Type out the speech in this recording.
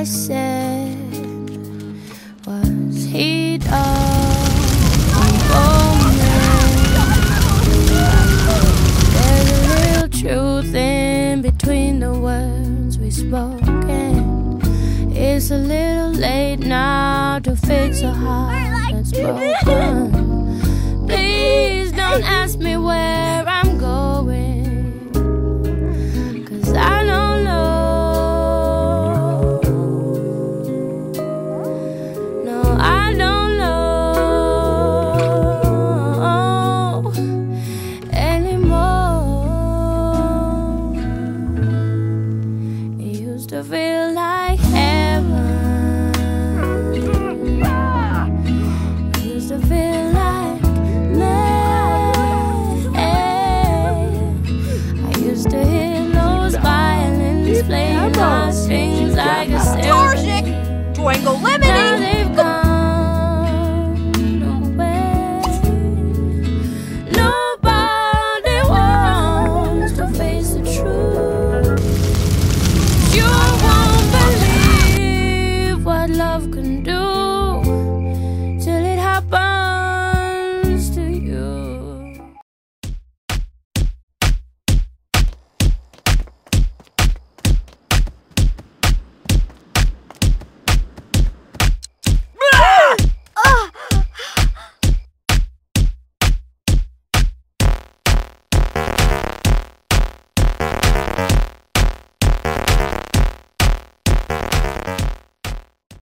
I said was heat up There's a little truth in between the words we spoke and it's a little late now to fix a heart that's broken. Please don't ask me where to feel like heaven. It used to feel like man. I used to hear those violins playing my strings like a symphony. Twinkle Now Lemony, they've gone.